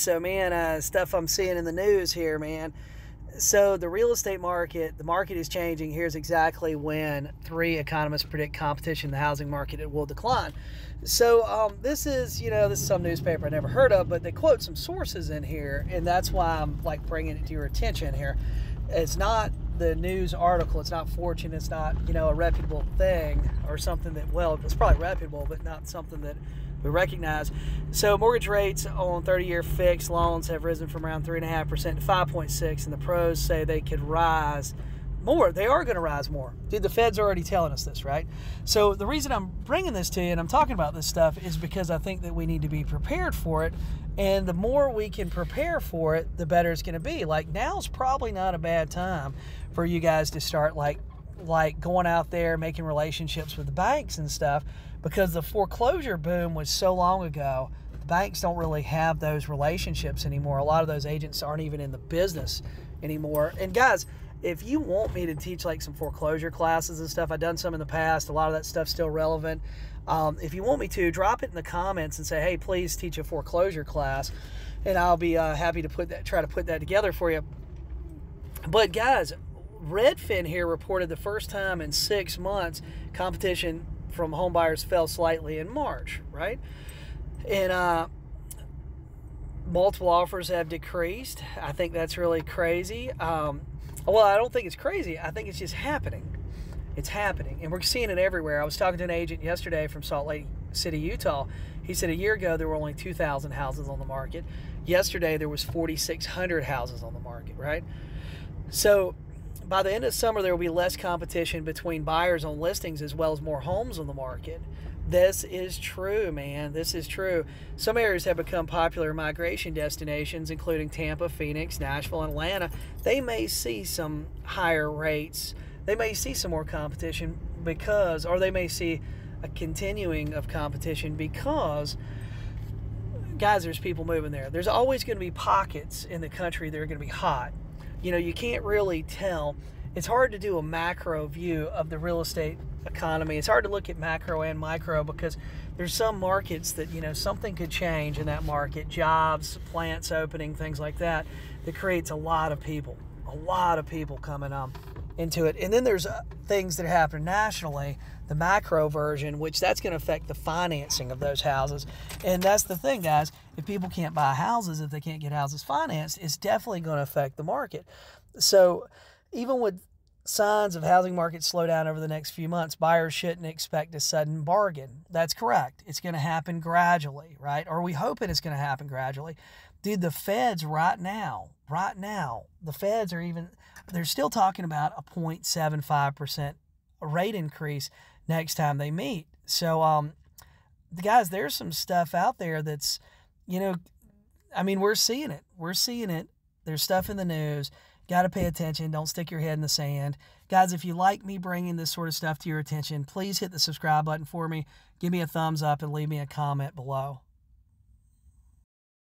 So, man, uh, stuff I'm seeing in the news here, man. So, the real estate market, the market is changing. Here's exactly when three economists predict competition in the housing market it will decline. So, um, this is, you know, this is some newspaper I never heard of, but they quote some sources in here, and that's why I'm like bringing it to your attention here. It's not the news article. It's not Fortune. It's not, you know, a reputable thing or something that, well, it's probably reputable, but not something that we recognize. So mortgage rates on 30-year fixed loans have risen from around 3.5% to 5.6, and the pros say they could rise more. They are going to rise more. Dude, the Fed's already telling us this, right? So the reason I'm bringing this to you and I'm talking about this stuff is because I think that we need to be prepared for it. And the more we can prepare for it, the better it's going to be. Like now's probably not a bad time for you guys to start like like going out there making relationships with the banks and stuff because the foreclosure boom was so long ago the banks don't really have those relationships anymore a lot of those agents aren't even in the business anymore and guys if you want me to teach like some foreclosure classes and stuff i've done some in the past a lot of that stuff's still relevant um, if you want me to drop it in the comments and say hey please teach a foreclosure class and i'll be uh, happy to put that try to put that together for you but guys Redfin here reported the first time in six months competition from homebuyers fell slightly in March, right? And uh, multiple offers have decreased. I think that's really crazy. Um, well, I don't think it's crazy. I think it's just happening. It's happening, and we're seeing it everywhere. I was talking to an agent yesterday from Salt Lake City, Utah. He said a year ago there were only 2,000 houses on the market. Yesterday there was 4,600 houses on the market, right? So by the end of summer, there will be less competition between buyers on listings as well as more homes on the market. This is true, man. This is true. Some areas have become popular migration destinations, including Tampa, Phoenix, Nashville, and Atlanta. They may see some higher rates. They may see some more competition because, or they may see a continuing of competition because guys, there's people moving there. There's always going to be pockets in the country that are going to be hot you know, you can't really tell. It's hard to do a macro view of the real estate economy. It's hard to look at macro and micro because there's some markets that, you know, something could change in that market, jobs, plants opening, things like that, that creates a lot of people, a lot of people coming um, into it. And then there's uh, things that happen nationally, the macro version, which that's going to affect the financing of those houses. And that's the thing, guys. If people can't buy houses, if they can't get houses financed, it's definitely going to affect the market. So even with signs of housing market slow down over the next few months, buyers shouldn't expect a sudden bargain. That's correct. It's going to happen gradually, right? Or we hoping it's going to happen gradually. Dude, the feds right now, right now, the feds are even, they're still talking about a 0.75% rate increase next time they meet. So, um, guys, there's some stuff out there that's, you know, I mean, we're seeing it. We're seeing it. There's stuff in the news. Got to pay attention. Don't stick your head in the sand. Guys, if you like me bringing this sort of stuff to your attention, please hit the subscribe button for me. Give me a thumbs up and leave me a comment below.